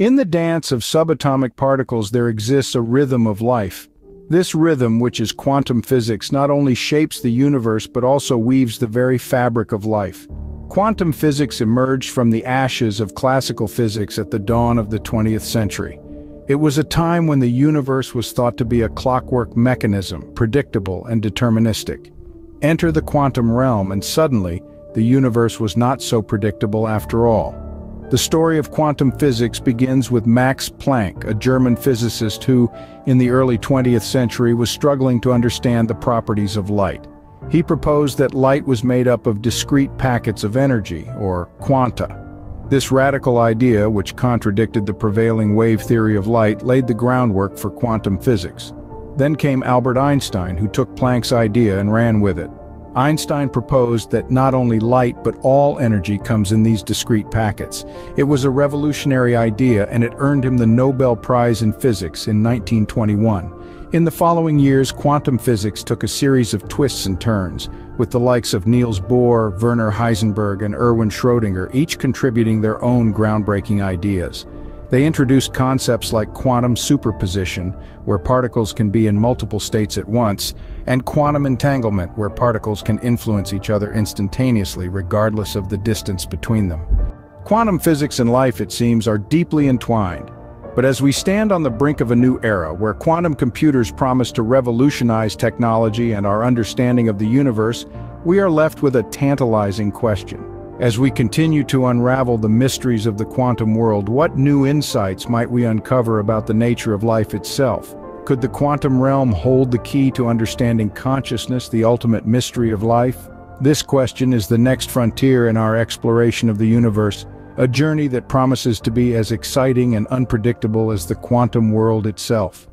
In the dance of subatomic particles there exists a rhythm of life. This rhythm, which is quantum physics, not only shapes the universe but also weaves the very fabric of life. Quantum physics emerged from the ashes of classical physics at the dawn of the 20th century. It was a time when the universe was thought to be a clockwork mechanism, predictable and deterministic. Enter the quantum realm and suddenly, the universe was not so predictable after all. The story of quantum physics begins with Max Planck, a German physicist who, in the early 20th century, was struggling to understand the properties of light. He proposed that light was made up of discrete packets of energy, or quanta. This radical idea, which contradicted the prevailing wave theory of light, laid the groundwork for quantum physics. Then came Albert Einstein, who took Planck's idea and ran with it. Einstein proposed that not only light but all energy comes in these discrete packets. It was a revolutionary idea and it earned him the Nobel Prize in Physics in 1921. In the following years, quantum physics took a series of twists and turns, with the likes of Niels Bohr, Werner Heisenberg, and Erwin Schrödinger each contributing their own groundbreaking ideas. They introduced concepts like quantum superposition, where particles can be in multiple states at once, and quantum entanglement, where particles can influence each other instantaneously regardless of the distance between them. Quantum physics and life, it seems, are deeply entwined. But as we stand on the brink of a new era where quantum computers promise to revolutionize technology and our understanding of the universe, we are left with a tantalizing question. As we continue to unravel the mysteries of the quantum world, what new insights might we uncover about the nature of life itself? Could the quantum realm hold the key to understanding consciousness, the ultimate mystery of life? This question is the next frontier in our exploration of the universe, a journey that promises to be as exciting and unpredictable as the quantum world itself.